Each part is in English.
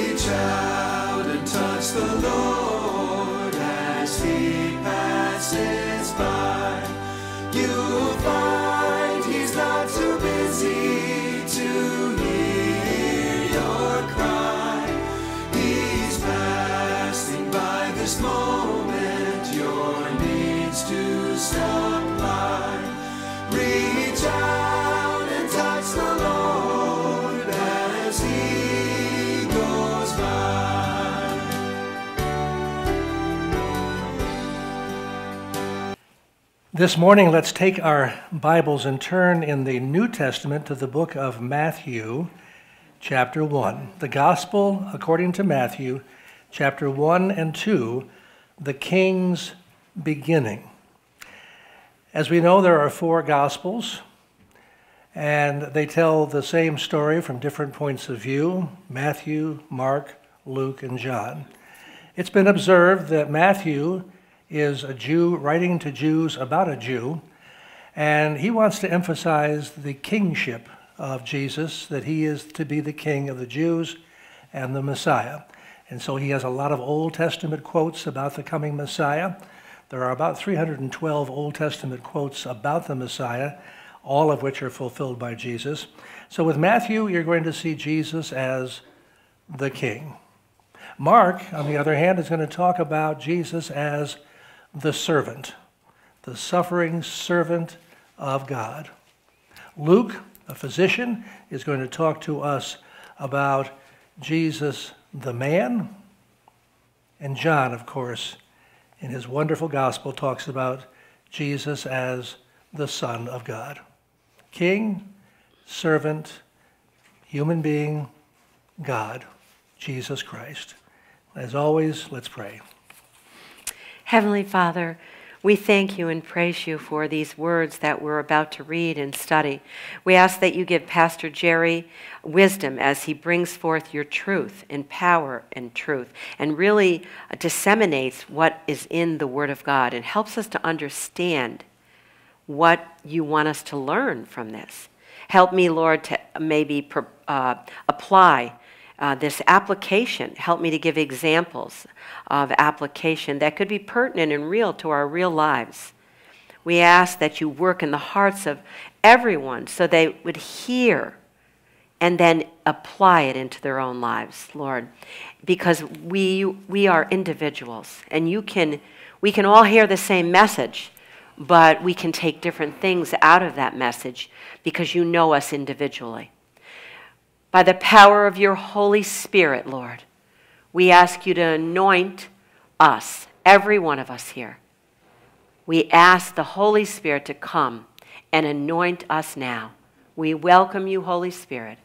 Reach out and touch the Lord as he passes by. You'll This morning, let's take our Bibles and turn in the New Testament to the book of Matthew, chapter 1. The Gospel according to Matthew, chapter 1 and 2, the King's beginning. As we know, there are four Gospels, and they tell the same story from different points of view Matthew, Mark, Luke, and John. It's been observed that Matthew is a Jew writing to Jews about a Jew, and he wants to emphasize the kingship of Jesus, that he is to be the king of the Jews and the Messiah. And so he has a lot of Old Testament quotes about the coming Messiah. There are about 312 Old Testament quotes about the Messiah, all of which are fulfilled by Jesus. So with Matthew, you're going to see Jesus as the king. Mark, on the other hand, is going to talk about Jesus as the servant, the suffering servant of God. Luke, a physician, is going to talk to us about Jesus the man. And John, of course, in his wonderful gospel, talks about Jesus as the Son of God. King, servant, human being, God, Jesus Christ. As always, let's pray. Heavenly Father, we thank you and praise you for these words that we're about to read and study. We ask that you give Pastor Jerry wisdom as he brings forth your truth and power and truth and really disseminates what is in the Word of God and helps us to understand what you want us to learn from this. Help me, Lord, to maybe uh, apply uh, this application. Help me to give examples of application that could be pertinent and real to our real lives. We ask that you work in the hearts of everyone so they would hear and then apply it into their own lives, Lord. Because we, we are individuals, and you can, we can all hear the same message, but we can take different things out of that message because you know us individually. By the power of your Holy Spirit, Lord, we ask you to anoint us, every one of us here. We ask the Holy Spirit to come and anoint us now. We welcome you, Holy Spirit.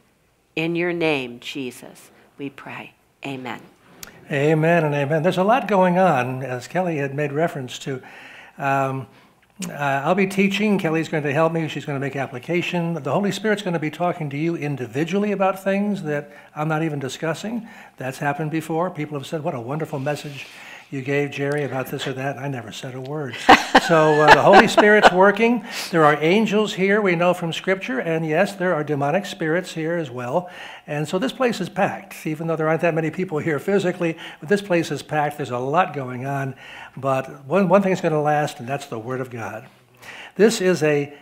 In your name, Jesus, we pray. Amen. Amen and amen. There's a lot going on, as Kelly had made reference to. Um, uh, I'll be teaching. Kelly's going to help me. She's going to make application. The Holy Spirit's going to be talking to you individually about things that I'm not even discussing. That's happened before. People have said, What a wonderful message you gave Jerry about this or that. I never said a word. so uh, the Holy Spirit's working. There are angels here, we know from Scripture, and yes, there are demonic spirits here as well. And so this place is packed, even though there aren't that many people here physically. But this place is packed. There's a lot going on. But one, one thing is going to last, and that's the Word of God. This is a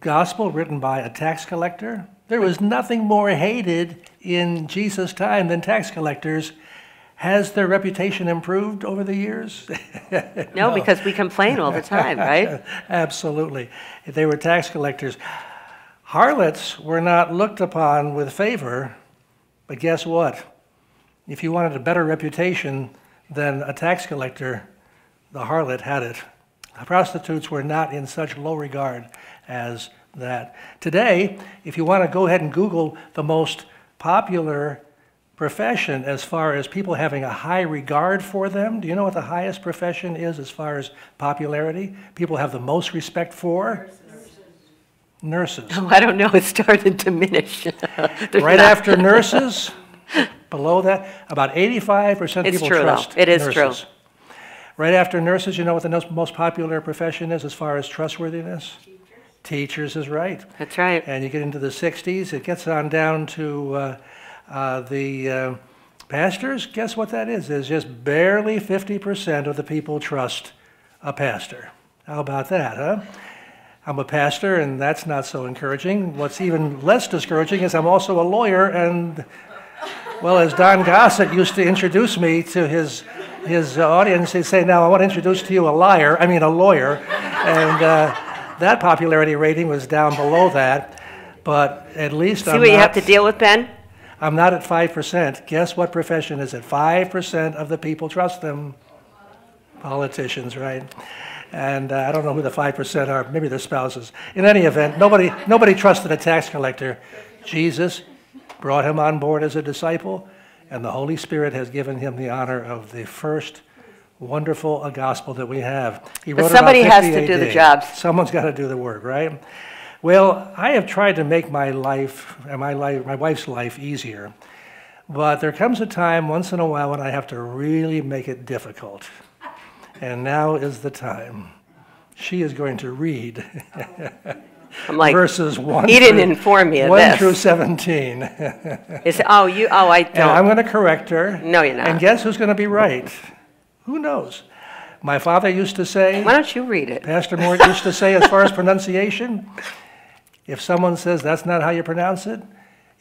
gospel written by a tax collector. There was nothing more hated in Jesus' time than tax collectors has their reputation improved over the years? no, no, because we complain all the time, right? Absolutely. They were tax collectors. Harlots were not looked upon with favor, but guess what? If you wanted a better reputation than a tax collector, the harlot had it. Prostitutes were not in such low regard as that. Today, if you want to go ahead and Google the most popular profession as far as people having a high regard for them. Do you know what the highest profession is as far as popularity? People have the most respect for? Nurses. Oh, I don't know. It started to diminish. right after nurses, below that, about 85% of it's people true, trust though. It is nurses. true. Right after nurses, you know what the most popular profession is as far as trustworthiness? Teachers. Teachers is right. That's right. And you get into the 60s, it gets on down to uh, uh, the uh, Pastors, guess what that is? Is just barely 50% of the people trust a pastor. How about that, huh? I'm a pastor, and that's not so encouraging. What's even less discouraging is I'm also a lawyer, and well, as Don Gossett used to introduce me to his his audience, he'd say, "Now I want to introduce to you a liar. I mean, a lawyer," and uh, that popularity rating was down below that. But at least See I'm what you have to deal with, Ben? I'm not at five percent. Guess what profession is it? Five percent of the people trust them. Politicians, right? And uh, I don't know who the five percent are. Maybe their spouses. In any event, nobody nobody trusted a tax collector. Jesus brought him on board as a disciple, and the Holy Spirit has given him the honor of the first wonderful gospel that we have. He But wrote about somebody has to 58 do the days. job. Someone's got to do the work, right? Well, I have tried to make my life and my life, my wife's life easier, but there comes a time once in a while when I have to really make it difficult, and now is the time. She is going to read I'm like, verses one. he didn't through, inform me of one this. through seventeen, Is, oh, you, oh, I don't. I'm going to correct her. No, you're not. And guess who's going to be right? Who knows? My father used to say. Why don't you read it? Pastor Moore used to say, as far as pronunciation, if someone says that's not how you pronounce it,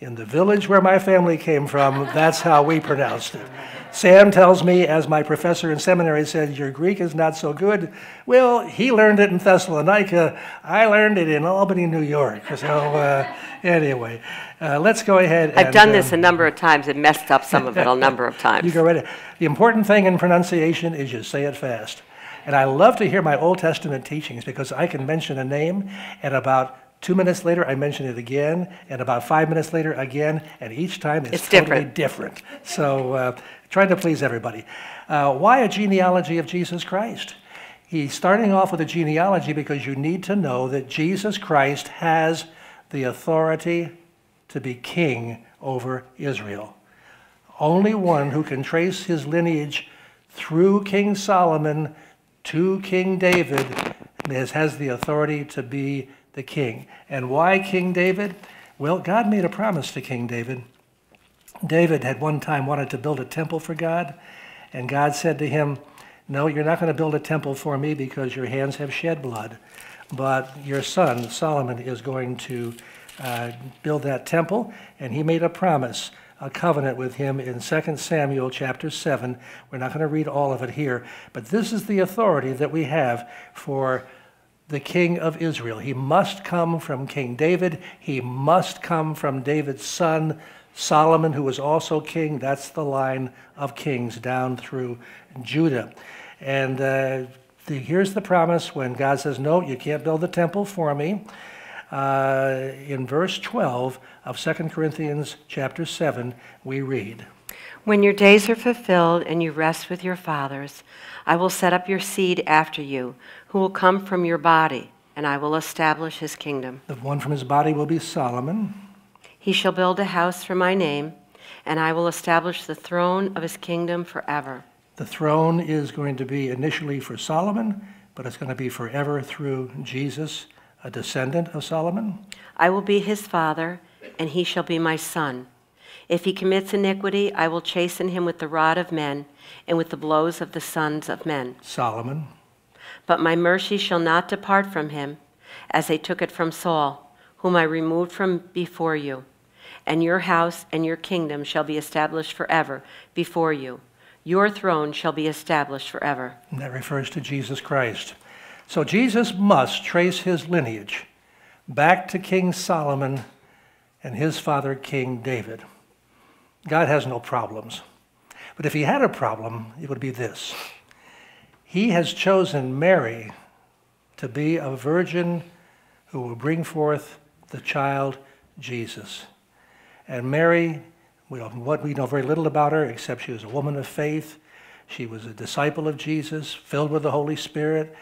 in the village where my family came from, that's how we pronounced it. Sam tells me, as my professor in seminary said, your Greek is not so good. Well, he learned it in Thessalonica. I learned it in Albany, New York. So, uh, anyway, uh, let's go ahead. I've and, done um, this a number of times and messed up some of it a number of times. you go right ahead. The important thing in pronunciation is you say it fast. And I love to hear my Old Testament teachings because I can mention a name, and about two minutes later, I mention it again, and about five minutes later, again, and each time it's, It's totally different. different. So, uh, trying to please everybody. Uh, why a genealogy of Jesus Christ? He's starting off with a genealogy because you need to know that Jesus Christ has the authority to be king over Israel only one who can trace his lineage through King Solomon to King David has, has the authority to be the king. And why King David? Well, God made a promise to King David. David had one time wanted to build a temple for God, and God said to him, No, you're not going to build a temple for me because your hands have shed blood, but your son, Solomon, is going to uh, build that temple, and he made a promise, a covenant with him in 2 Samuel chapter 7. We're not going to read all of it here, but this is the authority that we have for the king of Israel. He must come from King David. He must come from David's son, Solomon, who was also king. That's the line of kings down through Judah. And uh, the, here's the promise when God says, No, you can't build the temple for me. Uh, in verse 12 of 2 Corinthians chapter 7, we read, When your days are fulfilled and you rest with your fathers, I will set up your seed after you, who will come from your body, and I will establish his kingdom. The one from his body will be Solomon. He shall build a house for my name, and I will establish the throne of his kingdom forever. The throne is going to be initially for Solomon, but it's going to be forever through Jesus, a descendant of Solomon. I will be his father, and he shall be my son. If he commits iniquity, I will chasten him with the rod of men and with the blows of the sons of men. Solomon. But my mercy shall not depart from him, as they took it from Saul, whom I removed from before you. And your house and your kingdom shall be established forever before you. Your throne shall be established forever. And that refers to Jesus Christ. So Jesus must trace his lineage back to King Solomon and his father, King David. God has no problems. But if he had a problem, it would be this He has chosen Mary to be a virgin who will bring forth the child Jesus. And Mary, well, what we know very little about her, except she was a woman of faith. She was a disciple of Jesus, filled with the Holy Spirit,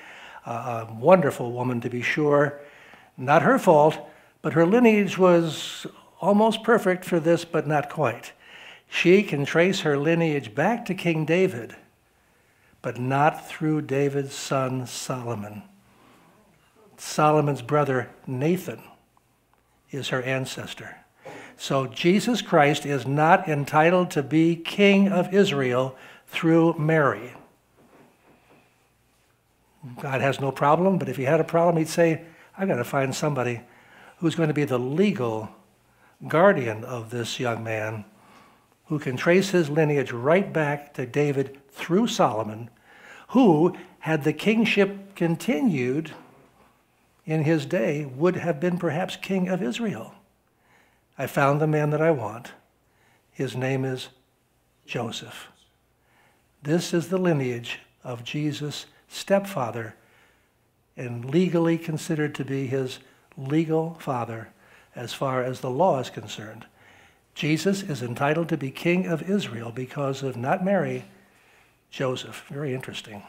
uh, a wonderful woman to be sure. Not her fault, but her lineage was almost perfect for this, but not quite. She can trace her lineage back to King David, but not through David's son Solomon. Solomon's brother Nathan is her ancestor. So Jesus Christ is not entitled to be king of Israel through Mary. God has no problem, but if he had a problem, he'd say, I've got to find somebody who's going to be the legal guardian of this young man who can trace his lineage right back to David through Solomon, who, had the kingship continued in his day, would have been perhaps king of Israel. I found the man that I want. His name is Joseph. This is the lineage of Jesus' stepfather and legally considered to be his legal father as far as the law is concerned. Jesus is entitled to be king of Israel because of not Mary, Joseph. Very interesting.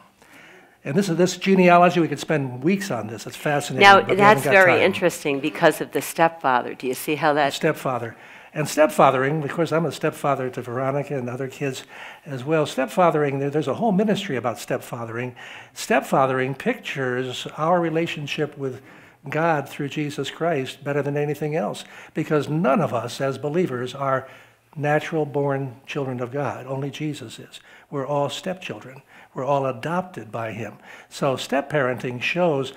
And this is this genealogy. We could spend weeks on this. It's fascinating. Now, that's very time. interesting because of the stepfather. Do you see how that? Stepfather. And stepfathering, of course, I'm a stepfather to Veronica and other kids as well. Stepfathering, there- there's a whole ministry about stepfathering. Stepfathering pictures our relationship with God through Jesus Christ better than anything else because none of us as believers are natural born children of God. Only Jesus is. We're all stepchildren. We're all adopted by him. So step parenting shows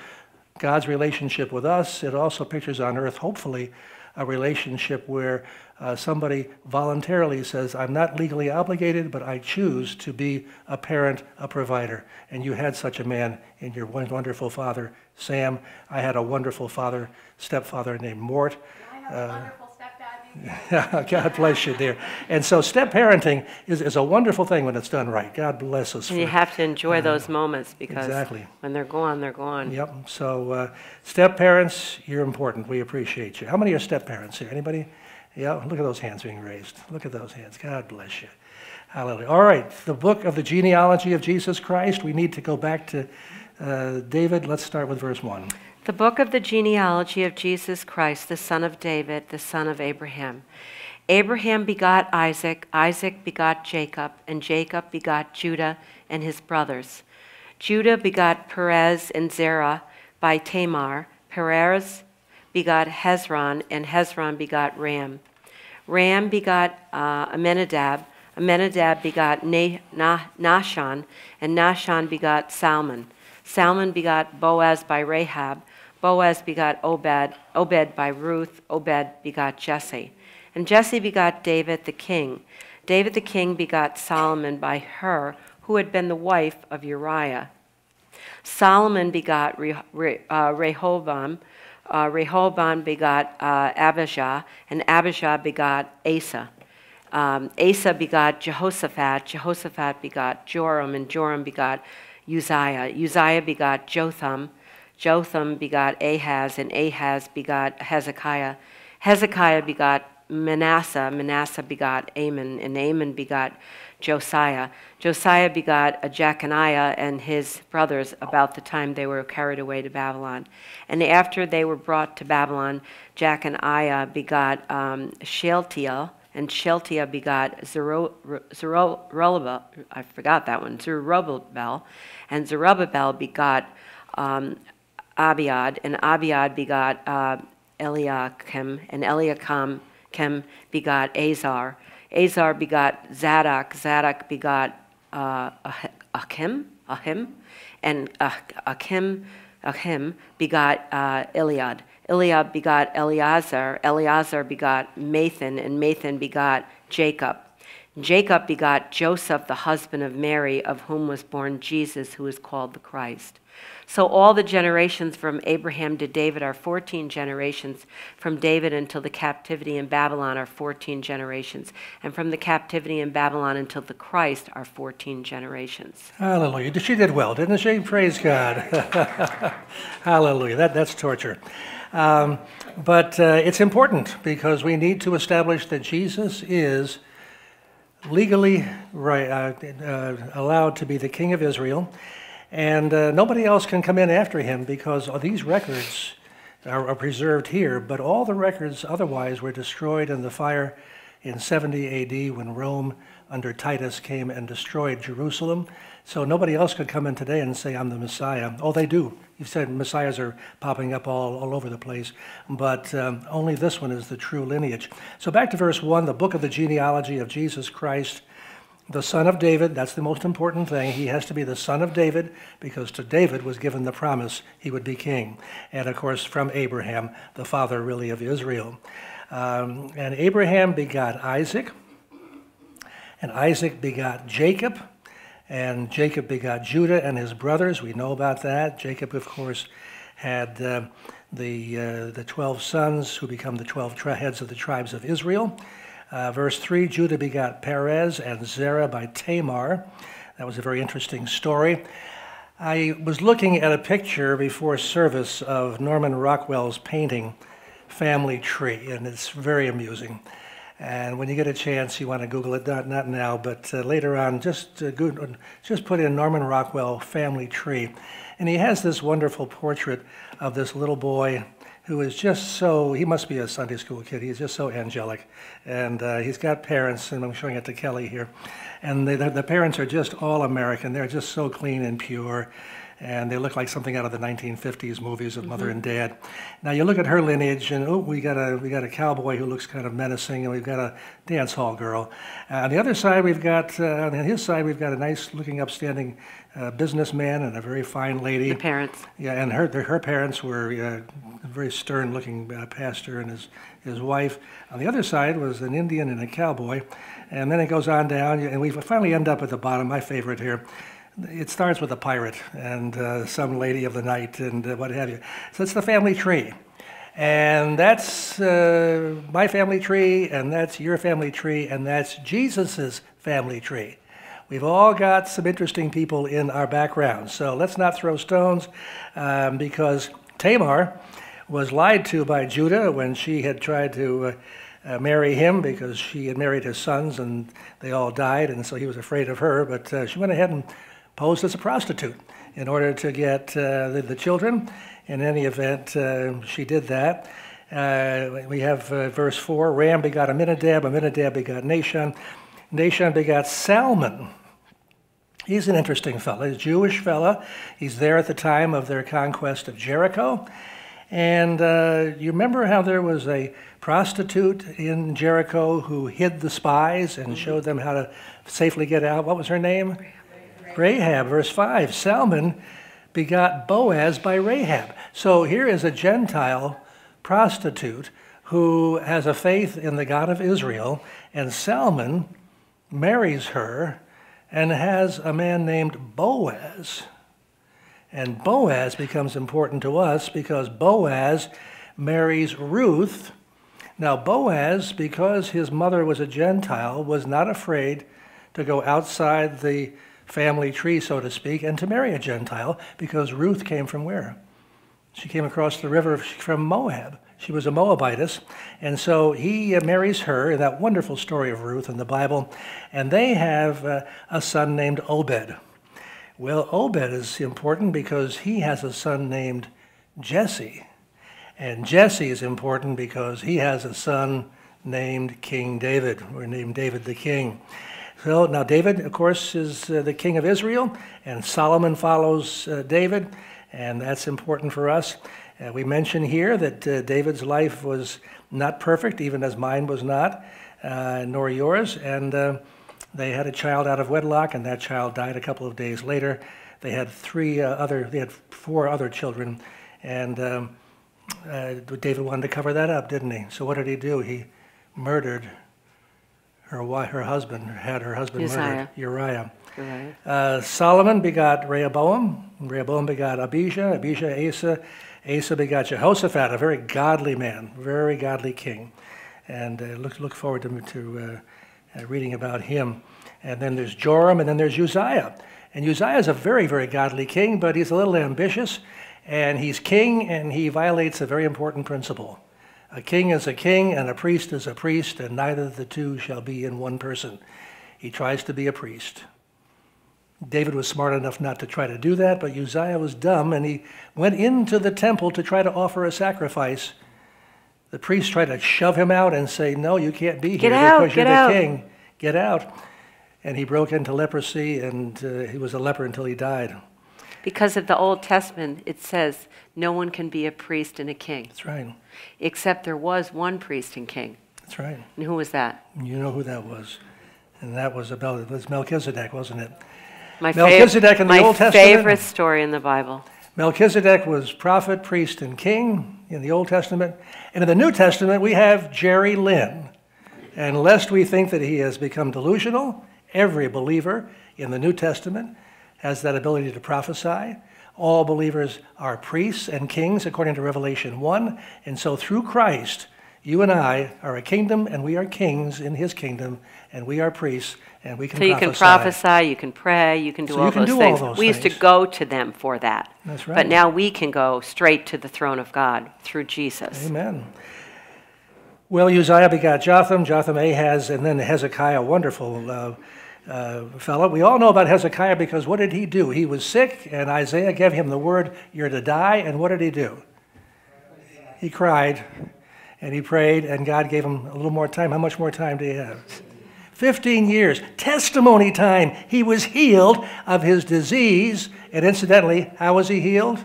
God's relationship with us. It also pictures on earth, hopefully, a relationship where uh, somebody voluntarily says, I'm not legally obligated, but I choose to be a parent, a provider. And you had such a man in your wonderful father, Sam. I had a wonderful father, stepfather named Mort. I have a wonderful stepdad. God bless you, dear. And so step parenting is, is a wonderful thing when it's done right. God bless us. And you have to enjoy those moments because Exactly. when they're gone, they're gone. Yep. So, uh, step parents, you're important. We appreciate you. How many are step parents here? Anybody? Yeah. Look at those hands being raised. Look at those hands. God bless you. Hallelujah. All right. The book of the genealogy of Jesus Christ. We need to go back to uh, David. Let's start with verse one. The book of the genealogy of Jesus Christ, the son of David, the son of Abraham. Abraham begot Isaac, Isaac begot Jacob, and Jacob begot Judah and his brothers. Judah begot Perez and Zerah by Tamar. Perez begot Hezron, and Hezron begot Ram. Ram begot uh, Amminadab. Amminadab begot Na- Nahshon, and Nahshon begot Salmon. Salmon begot Boaz by Rahab. Boaz begot Obed. Obed by Ruth. Obed begot Jesse. And Jesse begot David the king. David the king begot Solomon by her, who had been the wife of Uriah. Solomon begot Re- Re- uh, Rehoboam. Uh, Rehoboam begot uh, Abijah, and Abijah begot Asa. Um, Asa begot Jehoshaphat. Jehoshaphat begot Joram, and Joram begot Uzziah. Uzziah begot Jotham. Jotham begot Ahaz, and Ahaz begot Hezekiah. Hezekiah begot Manasseh. Manasseh begot Amon, and Amon begot Josiah. Josiah begot Jeconiah and his brothers about the time they were carried away to Babylon. And after they were brought to Babylon, Jeconiah begot um, Shealtiel, and Shealtiel begot Zerubbabel. I forgot that one. Zerubbabel, and Zerubbabel begot um, Abiad, and Abiad begot uh, Eliakim, and Eliakim Kim begot Azar. Azar begot Zadok. Zadok begot uh, Achim, Ahim, and Ah- Achim, Achim begot uh, Eliad. Eliab begot Eleazar. Eleazar begot Matthan, and Matthan begot Jacob. Jacob begot Joseph, the husband of Mary, of whom was born Jesus, who is called the Christ. So all the generations from Abraham to David are 14 generations. From David until the captivity in Babylon are 14 generations. And from the captivity in Babylon until the Christ are 14 generations. Hallelujah. She did well, didn't she? Praise God. Hallelujah. That, that's torture. Um, but uh, it's important because we need to establish that Jesus is legally right, uh, uh, allowed to be the king of Israel. And uh, nobody else can come in after him because these records are, are preserved here, but all the records otherwise were destroyed in the fire in 70 AD when Rome under Titus came and destroyed Jerusalem. So nobody else could come in today and say, I'm the Messiah. Oh, they do. You've said messiahs are popping up all, all over the place, but um, only this one is the true lineage. So back to verse 1, the book of the genealogy of Jesus Christ, the son of David. That's the most important thing. He has to be the son of David because to David was given the promise he would be king. And of course, from Abraham, the father really of Israel. Um, and Abraham begot Isaac, and Isaac begot Jacob. And Jacob begot Judah and his brothers. We know about that. Jacob, of course, had uh, the, uh, the 12 sons who become the 12 tri- heads of the tribes of Israel. Uh, verse 3 Judah begot Perez and Zerah by Tamar. That was a very interesting story. I was looking at a picture before service of Norman Rockwell's painting, Family Tree, and it's very amusing. And when you get a chance, you want to Google it, not, not now, but uh, later on, just, uh, Google, just put in Norman Rockwell family tree. And he has this wonderful portrait of this little boy who is just so, he must be a Sunday school kid. He's just so angelic. And uh, he's got parents, and I'm showing it to Kelly here. And they, the, the parents are just all American. They're just so clean and pure and they look like something out of the 1950s movies of mother and dad. Now you look at her lineage, and oh, we got a we got a cowboy who looks kind of menacing, and we've got a dance hall girl. Uh, on the other side, we've got uh, on his side, we've got a nice looking, upstanding uh, businessman and a very fine lady. The parents. Yeah, and her her parents were uh, a very stern looking uh, pastor and his his wife. On the other side was an Indian and a cowboy, and then it goes on down, and we finally end up at the bottom. My favorite here it starts with a pirate and uh, some lady of the night and uh, what have you. So it's the family tree. And that's uh, my family tree, and that's your family tree, and that's Jesus's family tree. We've all got some interesting people in our background. So let's not throw stones um, because Tamar was lied to by Judah when she had tried to. Uh, uh, marry him because she had married his sons and they all died, and so he was afraid of her. But uh, she went ahead and posed as a prostitute in order to get uh, the, the, children. In any event, uh, she did that. Uh, we have uh, verse 4 Ram begot Amminadab, Amminadab begot Nahshon, Nahshon begot Salmon. He's an interesting fellow. He's a Jewish fellow. He's there at the time of their conquest of Jericho. And uh, you remember how there was a prostitute in Jericho who hid the spies and showed them how to safely get out? What was her name? Rahab, verse 5 Salmon begot Boaz by Rahab. So here is a Gentile prostitute who has a faith in the God of Israel, and Salmon marries her and has a man named Boaz. And Boaz becomes important to us because Boaz marries Ruth. Now, Boaz, because his mother was a Gentile, was not afraid to go outside the family tree, so to speak, and to marry a Gentile because Ruth came from where? She came across the river from Moab. She was a Moabitess. And so he marries her in that wonderful story of Ruth in the Bible. And they have uh, a son named Obed. Well, Obed is important because he has a son named Jesse. And Jesse is important because he has a son named King David, or named David the King. So now David, of course, is uh, the king of Israel, and Solomon follows uh, David, and that's important for us. Uh, we mention here that uh, David's life was not perfect, even as mine was not, uh, nor yours, and uh, they had a child out of wedlock, and that child died a couple of days later. They had three other, they had four other children, and um, David wanted to cover that up, didn't he? So what did he do? He murdered her, wife, her husband had her husband Uzziah. murdered, Uriah. Uriah. Uh, Solomon begot Rehoboam. Rehoboam begot Abijah. Abijah Asa. Asa begot Jehoshaphat, a very godly man, very godly king. And uh, look, look forward to, to uh, uh, reading about him. And then there's Joram, and then there's Uzziah. And Uzziah is a very, very godly king, but he's a little ambitious. And he's king, and he violates a very important principle. A king is a king, and a priest is a priest, and neither of the two shall be in one person. He tries to be a priest. David was smart enough not to try to do that, but Uzziah was dumb, and he went into the temple to try to offer a sacrifice The priests tried to shove him out and say, No, you can't be here out, because you're get the out." king. Get out. And he broke into leprosy, and uh, he was a leper until he died. Because of the Old Testament, it says no one can be a priest and a king, That's right. except there was one priest and king. That's right. And who was that? You know who that was. And that was, Abel- it was Melchizedek, wasn't it? My, Melchizedek in the Old Testament? favorite story in the Bible. Melchizedek was prophet, priest, and king in the Old Testament. And in the New Testament, we have Jerry Lynn. And lest we think that he has become delusional, every believer in the New Testament has that ability to prophesy. All believers are priests and kings according to Revelation 1. And so through Christ, you and I are a kingdom, and we are kings in his kingdom, and we are priests, and we can So you prophesy. can prophesy, you can pray, you can do So all you can those do all things. those we used to go to them for that. That's right. But now we can go straight to the throne of God through Jesus. Amen. Well, Uzziah begot Jotham, Jotham Ahaz, and then Hezekiah, wonderful uh, uh, fellow. We all know about Hezekiah because what did he do? He was sick, and Isaiah gave him the word, You're to die, and what did he do? He cried, and he prayed, and God gave him a little more time. How much more time do you have? 15 years. Testimony time. He was healed of his disease. And incidentally, how was he healed?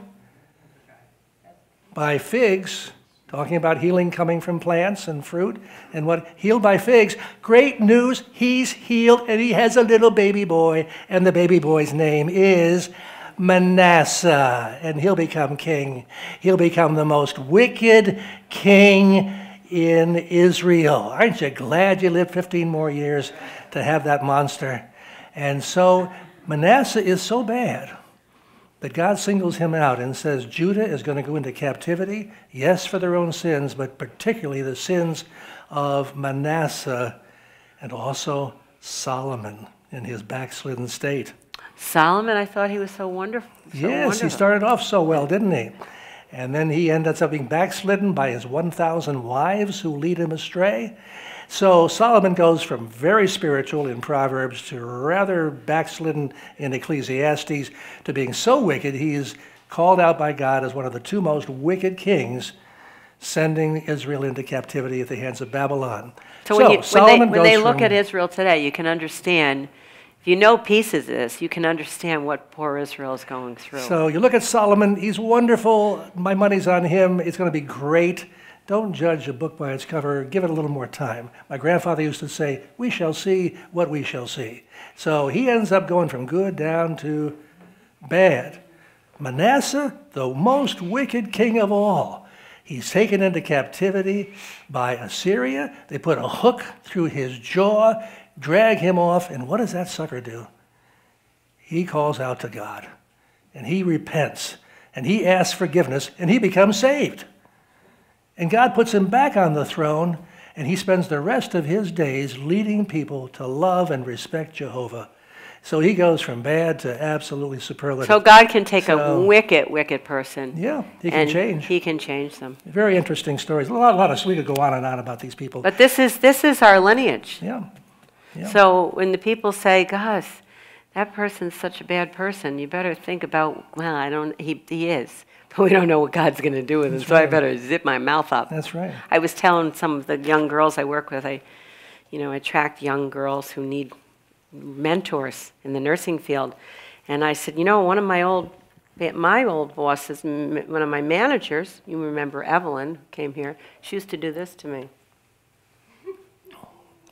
by figs, talking about healing coming from plants and fruit, and what healed by figs. Great news, he's healed and he has a little baby boy, and the baby boy's name is Manasseh, and he'll become king. He'll become the most wicked king in Israel. Aren't you glad you lived 15 more years to have that monster? And so Manasseh is so bad that God singles him out and says Judah is going to go into captivity, yes, for their own sins, but particularly the sins of Manasseh and also Solomon in his backslidden state. Solomon, I thought he was so wonderful. so yes, he started off so well, didn't he? And then he ends up being backslidden by his 1,000 wives who lead him astray. So Solomon goes from very spiritual in Proverbs to rather backslidden in Ecclesiastes to being so wicked he is called out by God as one of the two most wicked kings, sending Israel into captivity at the hands of Babylon. So, when, you, when they, when they look from- at Israel today, you can understand, you know pieces of this, you can understand what poor Israel is going through. So you look at Solomon, he's wonderful. My money's on him. It's going to be great. Don't judge a book by its cover. Give it a little more time. My grandfather used to say, We shall see what we shall see. So he ends up going from good down to bad. Manasseh, the most wicked king of all, he's taken into captivity by Assyria. They put a hook through his jaw, drag him off, and what does that sucker do? he calls out to God and he repents and he asks forgiveness and he becomes saved. And God puts him back on the throne and he spends the rest of his days leading people to love and respect Jehovah. So he goes from bad to absolutely superlative. So God can take So- a wicked, wicked person. yeah, he can and change. He can change them. Very interesting stories. A lot, a lot of we could go on and on about these people. But this is this is our lineage. yeah, Yeah. So when the people say, "Gosh, that person's such a bad person," you better think about, well, I don't. He he is, but we don't know what God's going to do with him. So I better zip my mouth up. that's right. I was telling some of the young girls I work with, I, you know, I attract young girls who need mentors in the nursing field, and I said, you know, one of my old, my old bosses, one of my managers, you remember Evelyn, who came here, she used to do this to me,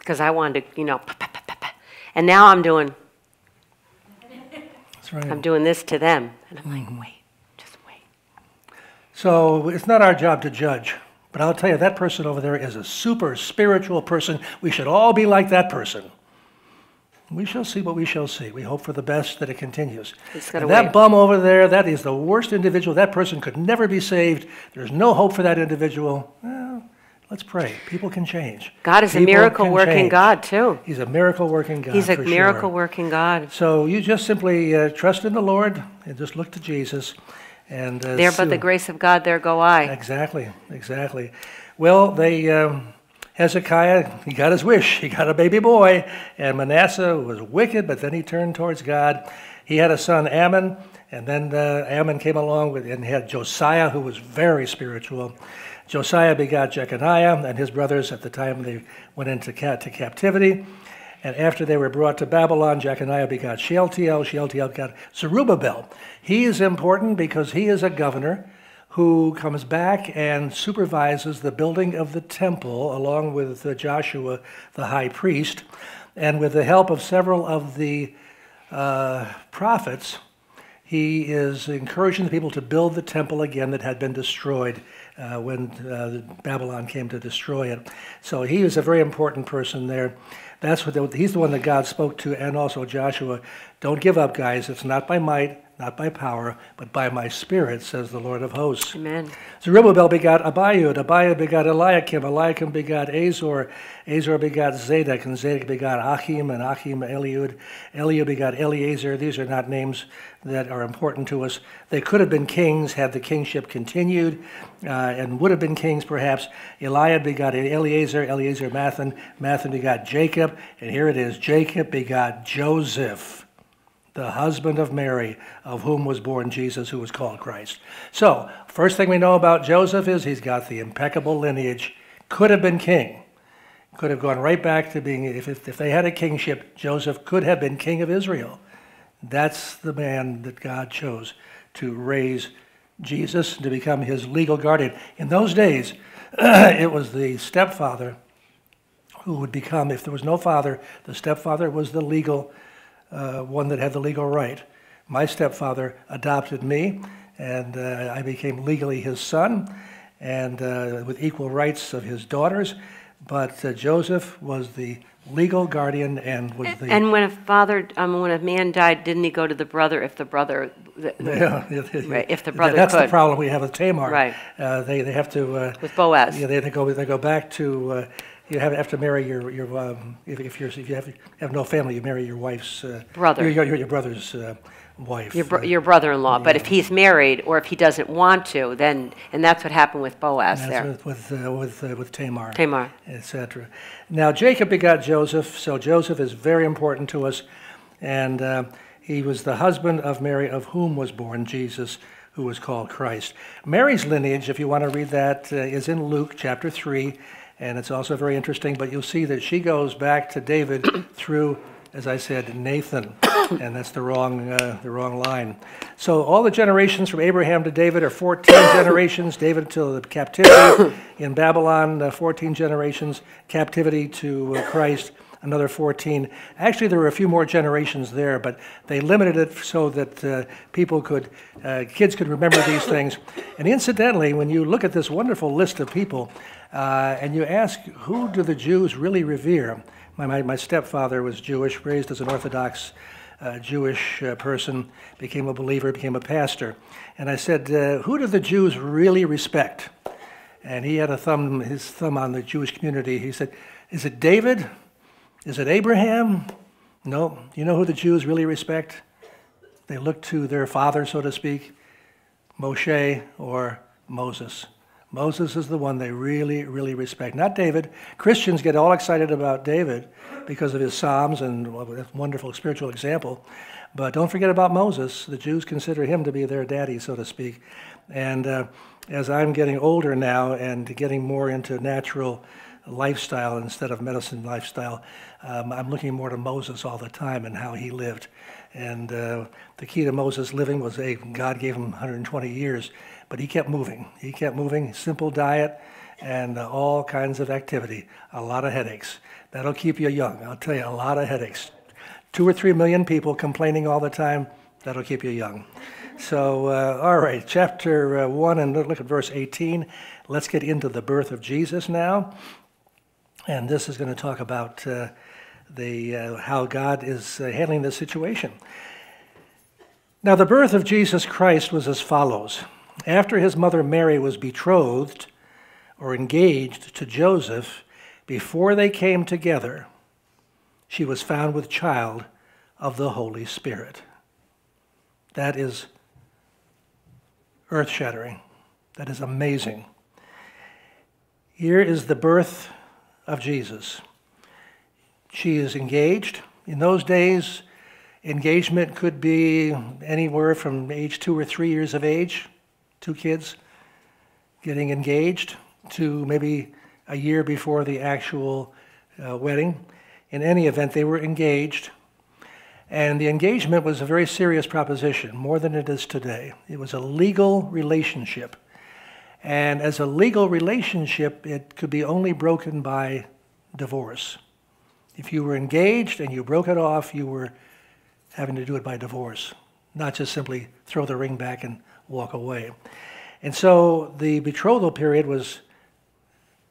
because I wanted to, you know, pa, pa, pa, and now I'm doing, That's right. I'm doing this to them, and I'm like, mm. wait, just wait. So it's not our job to judge. But I'll tell you, that person over there is a super spiritual person. We should all be like that person. We shall see what we shall see. We hope for the best that it continues. That wait. bum over there, that is the worst individual. That person could never be saved. There's no hope for that individual. Well, let's pray. People can change. God is a miracle working change. God too. He's a miracle working God. He's a miracle sure. working God. So you just simply uh, trust in the Lord and just look to Jesus. And uh, There, but the grace of God, there go I. Exactly, exactly. Well, they um, Hezekiah he got his wish. He got a baby boy, and Manasseh was wicked, but then he turned towards God. He had a son Amon, and then uh, Amon came along with and he had Josiah, who was very spiritual. Josiah begot Jeconiah and his brothers at the time they went into ca- to captivity. And after they were brought to Babylon, Jeconiah begot Shealtiel. Shealtiel begot Zerubbabel. He is important because he is a governor who comes back and supervises the building of the temple along with Joshua, the high priest. And with the help of several of the uh, prophets, he is encouraging the people to build the temple again that had been destroyed uh, when uh, Babylon came to destroy it. So he is a very important person there. That's what the, he's the one that God spoke to, and also Joshua. Don't give up, guys. It's not by might, not by power, but by my spirit, says the Lord of hosts. Amen. Zerubbabel begot Abiud, Abiud begot Eliakim, Eliakim begot Azor, Azor begot Zadok, and Zadok begot Achim, and Achim Eliud, Eliud begot Eleazar. These are not names that are important to us. They could have been kings had the kingship continued, uh, and would have been kings perhaps. Eliud begot Eleazar, Eleazar Matthan, Matthan begot Jacob, and here it is Jacob begot Joseph the husband of Mary, of whom was born Jesus, who was called Christ. So, first thing we know about Joseph is he's got the impeccable lineage, could have been king, could have gone right back to being, if, if, if they had a kingship, Joseph could have been king of Israel. That's the man that God chose to raise Jesus to become his legal guardian. In those days, it was the stepfather who would become, if there was no father, the stepfather was the legal uh, one that had the legal right. My stepfather adopted me, and uh, I became legally his son, and uh, with equal rights of his daughters. But uh, Joseph was the legal guardian and was the. And when a father, um, when a man died, didn't he go to the brother if the brother, the- yeah, Right, if the brother That's the problem we have with Tamar. Right. Uh, they, they have to. Uh, with Boaz? Yeah, they, they go. They go back to. Uh, you have, have to marry your your. Um, if, if you're if you have have no family, you marry your wife's uh, Brother. Your, your, your brother's uh, wife. Your, Uh, your brother-in-law, but if he's married or if he doesn't want to, then, and that's what happened with Boaz that's there. with with uh, with, uh, with Tamar. Tamar. etc. Now Jacob begot Joseph, so Joseph is very important to us, and uh, he was the husband of Mary, of whom was born Jesus, who was called Christ. Mary's lineage, if you want to read that, uh, is in Luke chapter three, and it's also very interesting. But you'll see that she goes back to David through. As I said, Nathan, and that's the wrong, uh, the wrong line. So all the generations from Abraham to David are 14 generations. David to the captivity in Babylon, uh, 14 generations. Captivity to uh, Christ, another 14. Actually, there were a few more generations there, but they limited it so that uh, people could, uh, kids could remember these things. And incidentally, when you look at this wonderful list of people, uh, and you ask, who do the Jews really revere? My, my, my stepfather was Jewish, raised as an Orthodox uh, Jewish uh, person, became a believer, became a pastor. And I said, uh, Who do the Jews really respect? And he had a thumb, his thumb on the Jewish community. He said, Is it David? Is it Abraham? No. You know who the Jews really respect? They look to their father, so to speak, Moshe or Moses. Moses is the one they really, really respect, not David. Christians get all excited about David because of his Psalms and wonderful spiritual example. But don't forget about Moses. The Jews consider him to be their daddy, so to speak. And uh, as I'm getting older now and getting more into natural lifestyle instead of medicine lifestyle, um, I'm looking more to Moses all the time and how he lived. And uh, the key to Moses living was a God gave him 120 years, but he kept moving. He kept moving. Simple diet and uh, all kinds of activity. A lot of headaches. That'll keep you young. I'll tell you, a lot of headaches. Two or three million people complaining all the time. That'll keep you young. So, uh, all right, chapter uh, 1, and look at verse 18. Let's get into the birth of Jesus now. And this is going to talk about uh, the, uh, how God is uh, handling this situation. Now, the birth of Jesus Christ was as follows. After his mother Mary was betrothed or engaged to Joseph, before they came together, she was found with child of the Holy Spirit. That is earth shattering. That is amazing. Here is the birth of Jesus. She is engaged. In those days, engagement could be anywhere from age two or three years of age, two kids getting engaged. to maybe a year before the actual uh, wedding. In any event, they were engaged. And the engagement was a very serious proposition, more than it is today. It was a legal relationship. And as a legal relationship, it could be only broken by divorce. If you were engaged and you broke it off, you were having to do it by divorce, not just simply throw the ring back and walk away. And so the betrothal period was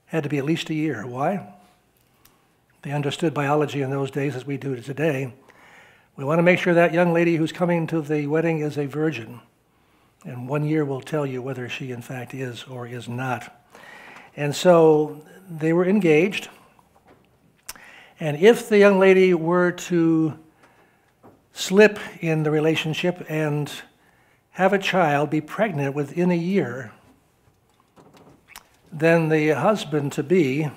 had to be at least a year. Why? They understood biology in those days as we do today. We want to make sure that young lady who's coming to the wedding is a virgin. And one year will tell you whether she, in fact, is or is not. And so they were engaged. And if the young lady were to slip in the relationship and have a child, be pregnant within a year, then the husband to be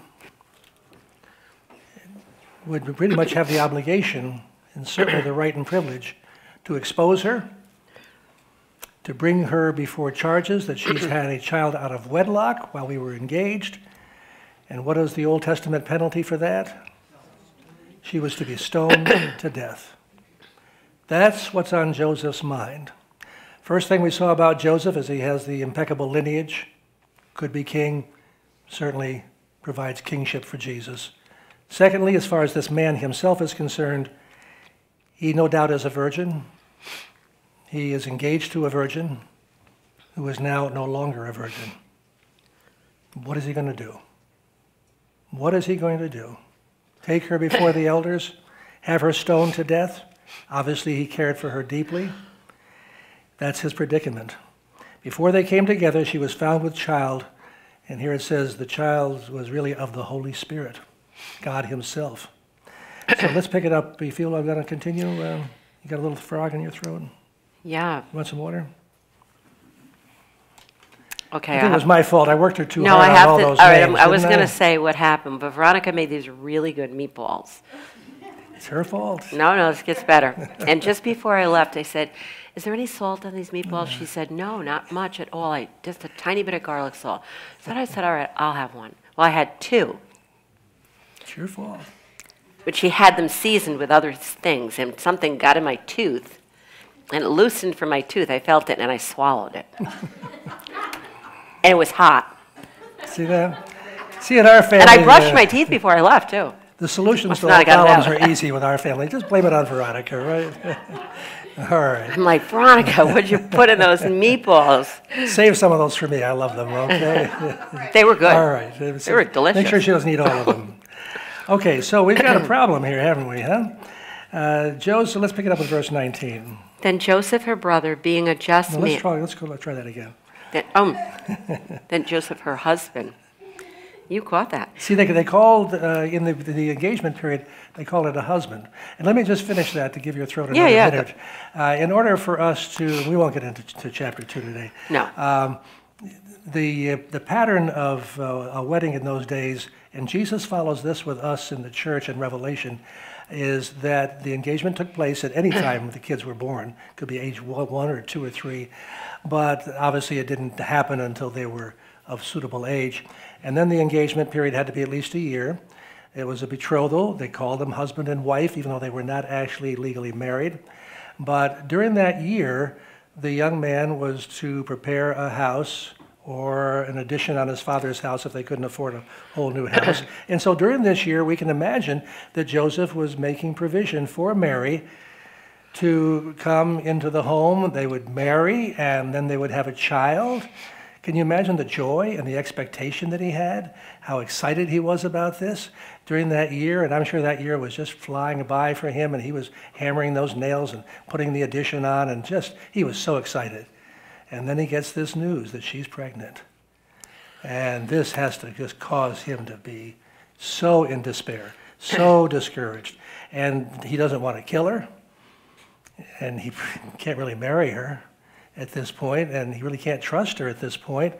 would pretty much have the obligation and certainly the right and privilege to expose her, to bring her before charges that she's had a child out of wedlock while we were engaged. And what is the Old Testament penalty for that? She was to be stoned to death. That's what's on Joseph's mind. First thing we saw about Joseph is he has the impeccable lineage, could be king, certainly provides kingship for Jesus. Secondly, as far as this man himself is concerned, he no doubt is a virgin. He is engaged to a virgin who is now no longer a virgin. What is he going to do? What is he going to do? Take her before the elders? Have her stoned to death? Obviously, he cared for her deeply. That's his predicament. Before they came together, she was found with child, and here it says the child was really of the Holy Spirit, God Himself. So let's pick it up. You feel I'm going to continue? Uh, you got a little frog in your throat? Yeah. You want some water? Okay. I I think it was my fault. I worked her too hard. no, I hard on have all to. those all right, names. I'm- was going to say what happened, but Veronica made these really good meatballs. It's her fault. No, no, this gets better. And just before I left, I said, "Is there any salt on these meatballs?" She said, "No, not much at all. I just a tiny bit of garlic salt." So I said, "All right, I'll have one." Well, I had two, It's your fault. but she had them seasoned with other things, and something got in my tooth, and it loosened from my tooth. I felt it, and I swallowed it, and it was hot. See that? See, in our family, And I brushed uh, my teeth before I left too. the solutions to all problems are easy with our family. Just blame it on Veronica, right? all right. I'm like, Veronica, what'd you put in those meatballs? Save some of those for me. I love them, okay? They were good. all right. They were delicious. Make sure she doesn't eat all of them. Okay, so we've got a problem here, haven't we, huh? Uh, Joe, so let's pick it up with verse 19. Then Joseph, her brother, being a just man. let's try, let's go, let's try that again. Then, um, then Joseph, her husband. You caught that. See, they, they called, uh, in the, the engagement period, they called it a husband. And let me just finish that to give your throat Yeah, another yeah. minute. Uh, in order for us to, we won't get into to chapter two today. No. Um, the, uh, the pattern of uh, a wedding in those days, and Jesus follows this with us in the church in Revelation, is that the engagement took place at any time the kids were born. Could be age one or two or three, but obviously it didn't happen until they were of suitable age. And then the engagement period had to be at least a year. It was a betrothal. They called them husband and wife, even though they were not actually legally married. But during that year, the young man was to prepare a house or an addition on his father's house if they couldn't afford a whole new house. and so during this year, we can imagine that Joseph was making provision for Mary to come into the home. They would marry and then they would have a child. Can you imagine the joy and the expectation that he had? How excited he was about this during that year? And I'm sure that year was just flying by for him, and he was hammering those nails and putting the addition on, and just, he was so excited. And then he gets this news that she's pregnant. And this has to just cause him to be so in despair, so discouraged. And he doesn't want to kill her, and he can't really marry her at this point, and he really can't trust her at this point.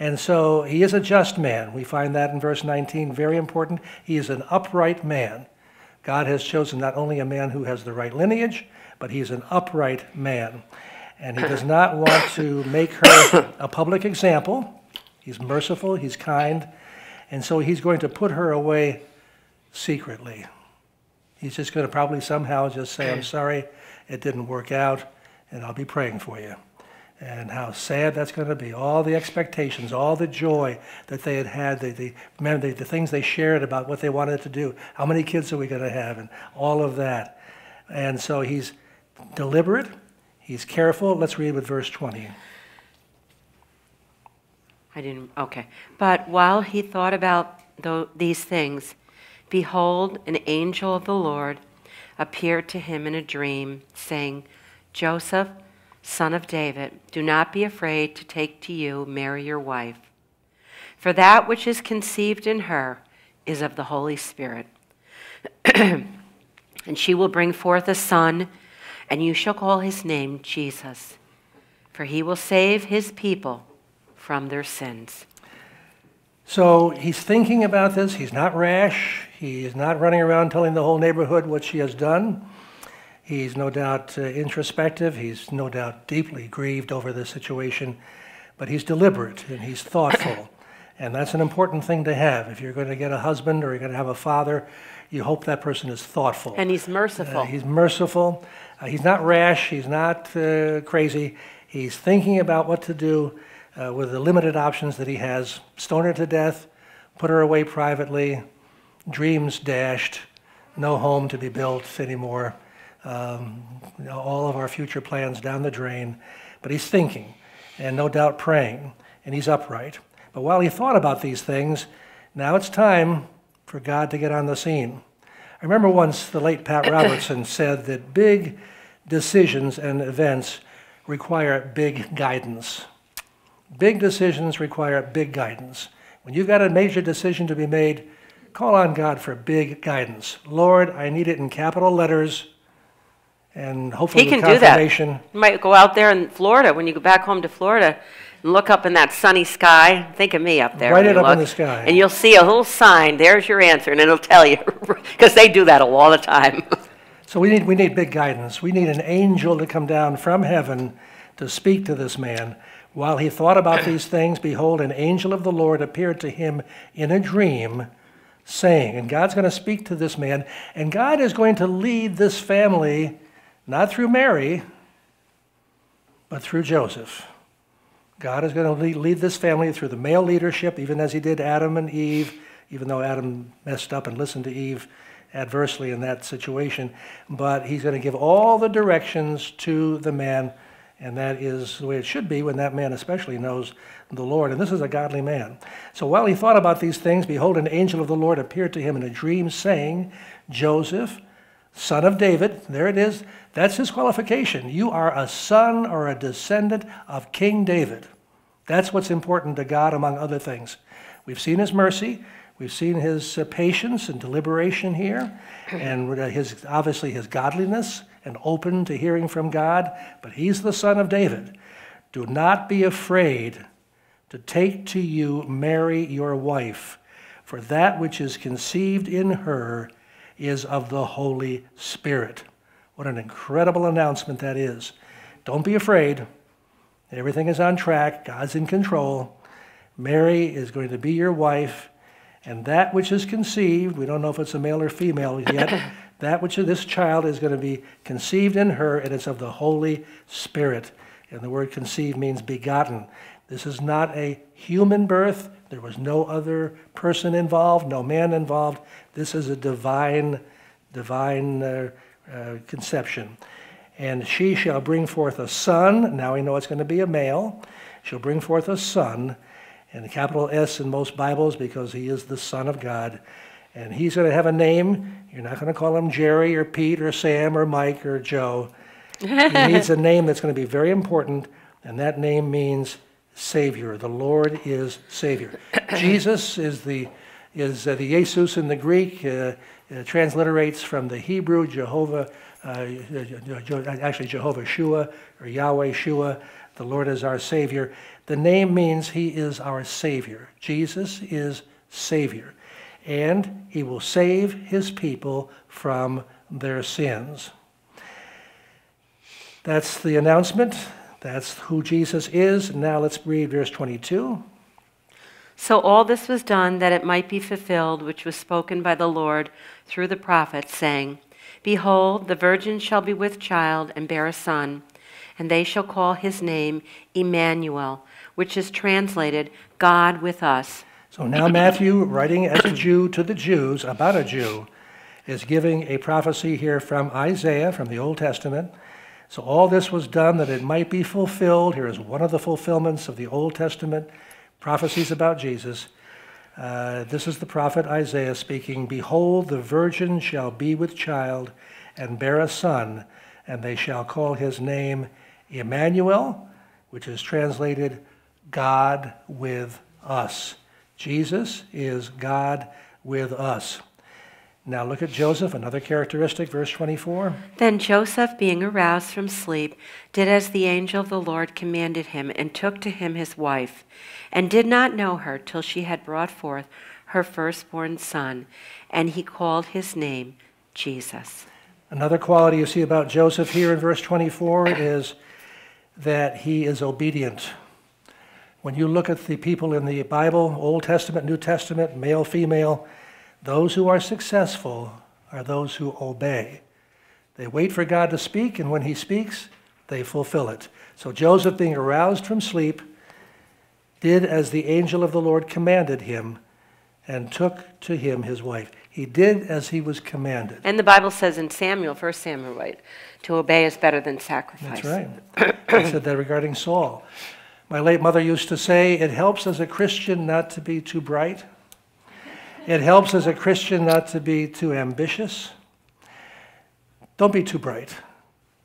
And so he is a just man. We find that in verse 19, very important. He is an upright man. God has chosen not only a man who has the right lineage, but he's an upright man. And he does not want to make her a public example. He's merciful, he's kind, and so he's going to put her away secretly. He's just going to probably somehow just say, I'm sorry, it didn't work out, and I'll be praying for you. And how sad that's going to be. All the expectations, all the joy that they had had, the, the, the, the things they shared about what they wanted to do. How many kids are we going to have? And all of that. And so he's deliberate, he's careful. Let's read with verse 20. I didn't, okay. But while he thought about these things, behold, an angel of the Lord appeared to him in a dream, saying, Joseph, son of David, do not be afraid to take to you Mary your wife, for that which is conceived in her is of the Holy Spirit. and she will bring forth a son, and you shall call his name Jesus, for he will save his people from their sins. So he's thinking about this. He's not rash. He is not running around telling the whole neighborhood what she has done. He's no doubt uh, introspective. He's no doubt deeply grieved over this situation. But he's deliberate and he's thoughtful. and that's an important thing to have. If you're going to get a husband or you're going to have a father, you hope that person is thoughtful. And he's merciful. Uh, he's merciful. Uh, he's not rash. He's not uh, crazy. He's thinking about what to do uh, with the limited options that he has stone her to death, put her away privately, dreams dashed, no home to be built anymore, um, all of our future plans down the drain. But he's thinking and no doubt praying, and he's upright. But while he thought about these things, now it's time for God to get on the scene. I remember once the late Pat Robertson said that big decisions and events require big guidance. Big decisions require big guidance. When you've got a major decision to be made, call on God for big guidance. Lord, I need it in capital letters and hopefully He can do that. You might go out there in Florida, when you go back home to Florida, and look up in that sunny sky. Think of me up there. Write when it you up in the sky. And you'll see a little sign, there's your answer, and it'll tell you, because they do that all the time. So we need, we need big guidance. We need an angel to come down from heaven to speak to this man. While he thought about these things, behold, an angel of the Lord appeared to him in a dream, saying, and God's going to speak to this man, and God is going to lead this family not through Mary, but through Joseph. God is going to lead, this family through the male leadership, even as he did Adam and Eve, even though Adam messed up and listened to Eve adversely in that situation. But he's going to give all the directions to the man, and that is the way it should be when that man especially knows the Lord. And this is a godly man. So while he thought about these things, behold, an angel of the Lord appeared to him in a dream, saying, Joseph, son of David, there it is. That's his qualification. You are a son or a descendant of King David. That's what's important to God, among other things. We've seen his mercy. We've seen his uh, patience and deliberation here, and uh, his obviously his godliness and open to hearing from God. But he's the son of David. Do not be afraid to take to you Mary your wife, for that which is conceived in her is of the Holy Spirit. What an incredible announcement that is. Don't be afraid. Everything is on track. God's in control. Mary is going to be your wife, and that which is conceived, we don't know if it's a male or female yet, that which this child is going to be conceived in her, and it's of the Holy Spirit. And the word conceived means begotten. This is not a human birth. There was no other person involved, no man involved. This is a divine, divine uh, uh, conception. And she shall bring forth a son. Now we know it's going to be a male. She'll bring forth a son, and a capital S in most Bibles because he is the Son of God. And he's going to have a name. You're not going to call him Jerry or Pete or Sam or Mike or Joe. he needs a name that's going to be very important, and that name means Savior. The Lord is Savior. Jesus is the is uh, the Jesus in the Greek. Uh, uh, transliterates from the Hebrew Jehovah, uh, actually Jehovah Shua or Yahweh Shua. The Lord is our Savior. The name means He is our Savior. Jesus is Savior, and He will save His people from their sins. That's the announcement. That's who Jesus is. Now let's read verse 22. So all this was done that it might be fulfilled, which was spoken by the Lord through the prophet, saying, Behold, the virgin shall be with child and bear a son, and they shall call his name Emmanuel, which is translated God with us. So now Matthew, writing as a Jew to the Jews about a Jew, is giving a prophecy here from Isaiah, from the Old Testament. So all this was done that it might be fulfilled. Here is one of the fulfillments of the Old Testament prophecies about Jesus. Uh, this is the prophet Isaiah speaking Behold, the virgin shall be with child and bear a son, and they shall call his name Emmanuel, which is translated God with us. Jesus is God with us. Now look at Joseph, another characteristic, verse 24. Then Joseph, being aroused from sleep, did as the angel of the Lord commanded him, and took to him his wife, and did not know her till she had brought forth her firstborn son, and he called his name Jesus. Another quality you see about Joseph here in verse 24 is that he is obedient. When you look at the people in the Bible, Old Testament, New Testament, male, female, those who are successful are those who obey. They wait for God to speak, and when he speaks, they fulfill it. So Joseph, being aroused from sleep, did as the angel of the Lord commanded him and took to him his wife. He did as he was commanded. And the Bible says in Samuel, 1 Samuel, right, to obey is better than sacrifice. That's right. I said that regarding Saul. My late mother used to say, it helps as a Christian not to be too bright. It helps as a Christian not to be too ambitious. Don't be too bright.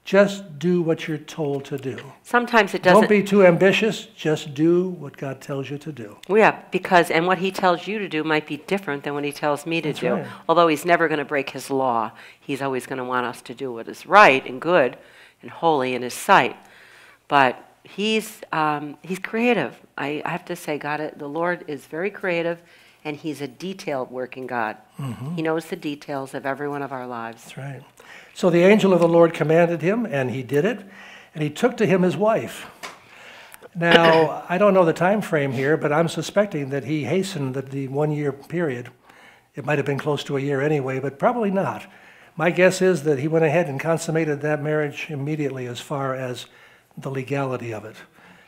Just do what you're told to do. Sometimes it doesn't. Don't be too ambitious. Just do what God tells you to do. Yeah, because, and what he tells you to do might be different than what he tells me to That's do. right. Although he's never going to break his law, he's always going to want us to do what is right and good and holy in his sight. But he's, um, he's creative. I, I have to say, God, the Lord is very creative, and he's a detailed working God. He knows the details of every one of our lives. That's right. So the angel of the Lord commanded him, and he did it, and he took to him his wife. Now, I don't know the time frame here, but I'm suspecting that he hastened the, the one year period. It might have been close to a year anyway, but probably not. My guess is that he went ahead and consummated that marriage immediately as far as the legality of it.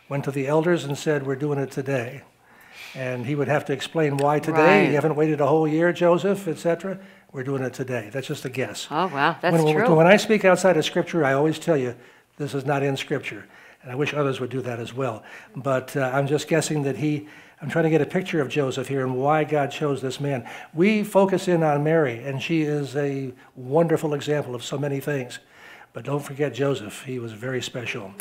Went to the elders and said, We're doing it today. And he would have to explain why today. Right. You haven't waited a whole year, Joseph, etc. We're doing it today. That's just a guess. Oh, wow, that's when, true. When I speak outside of Scripture, I always tell you this is not in Scripture. And I wish others would do that as well. But uh, I'm just guessing that he, I'm trying to get a picture of Joseph here and why God chose this man. We focus in on Mary, and she is a wonderful example of so many things. But don't forget Joseph, he was very special.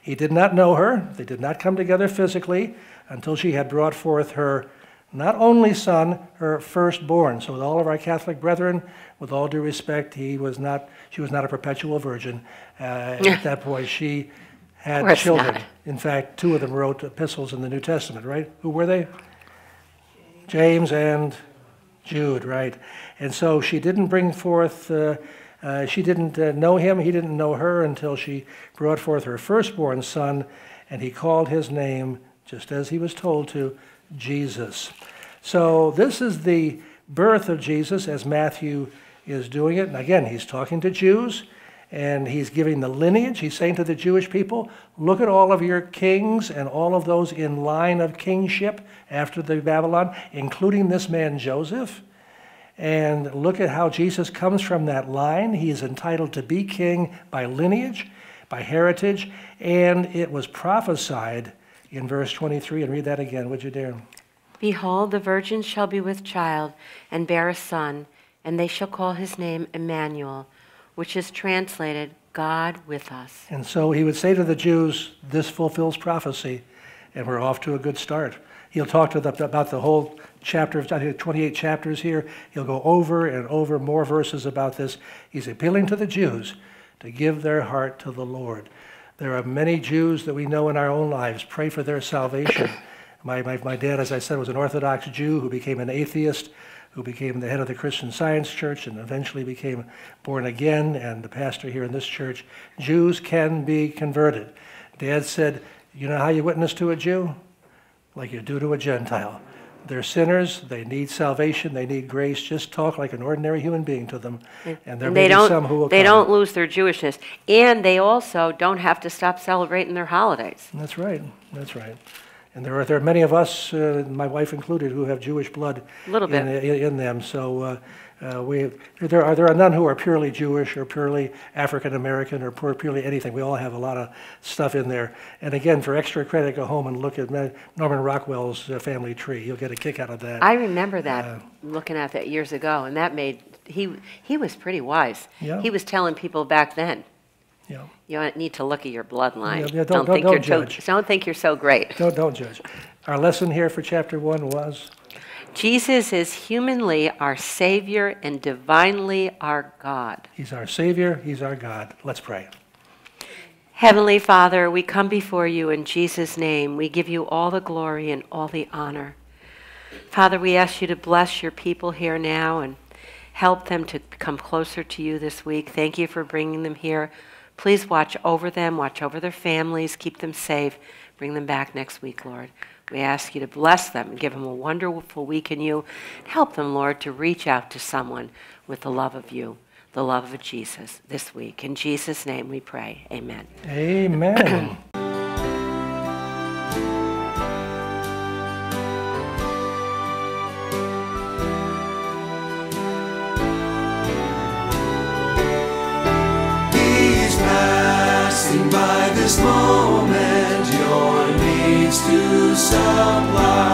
He did not know her, they did not come together physically until she had brought forth her not only son, her firstborn. So with all of our Catholic brethren, with all due respect, he was not, she was not a perpetual virgin. Uh, at that point, she had children. not. In fact, two of them wrote epistles in the New Testament, right? Who were they? James and Jude, right? And so she didn't bring forth, uh, uh, she didn't uh, know him, he didn't know her until she brought forth her firstborn son, and he called his name, just as he was told to, Jesus. So this is the birth of Jesus as Matthew is doing it. And again, he's talking to Jews and he's giving the lineage. He's saying to the Jewish people, look at all of your kings and all of those in line of kingship after the Babylon, including this man Joseph. And look at how Jesus comes from that line. He is entitled to be king by lineage, by heritage, and it was prophesied in verse 23. And read that again, would you dare? Behold, the virgin shall be with child and bear a son, and they shall call his name Emmanuel, which is translated God with us. And so he would say to the Jews, This fulfills prophecy, and we're off to a good start. He'll talk to them about the whole chapter, I think 28 chapters here. He'll go over and over more verses about this. He's appealing to the Jews to give their heart to the Lord. There are many Jews that we know in our own lives. Pray for their salvation. My, my, my dad, as I said, was an Orthodox Jew who became an atheist, who became the head of the Christian Science Church and eventually became born again and the pastor here in this church. Jews can be converted. Dad said, You know how you witness to a Jew? Like you do to a Gentile. They're sinners. They need salvation. They need grace. Just talk like an ordinary human being to them, and there And may they be don't, some who will they come. don't lose their Jewishness. And they also don't have to stop celebrating their holidays. That's right. That's right. And there are there are many of us, uh, my wife included, who have Jewish blood Little in, bit. in, in them. So uh, uh, we there are there are none who are purely Jewish or purely African American or purely anything. We all have a lot of stuff in there. And again, for extra credit, go home and look at Norman Rockwell's uh, family tree. You'll get a kick out of that. I remember that, looking at that years ago, and that made, he, he was pretty wise. Yeah. He was telling people back then, yeah. you need to look at your bloodline. Yeah, yeah, don't- don't- think don't you're judge. So, don't think you're so great. Don't don't judge. Our lesson here for chapter one was Jesus is humanly our Savior and divinely our God. He's our Savior. He's our God. Let's pray. Heavenly Father, we come before you in Jesus' name. We give you all the glory and all the honor. Father, we ask you to bless your people here now and help them to come closer to you this week. Thank you for bringing them here. Please watch over them, watch over their families, keep them safe. Bring them back next week, Lord. We ask you to bless them and give them a wonderful week in you. Help them, Lord, to reach out to someone with the love of you, the love of Jesus this week. In Jesus' name we pray. Amen. Amen. sublime.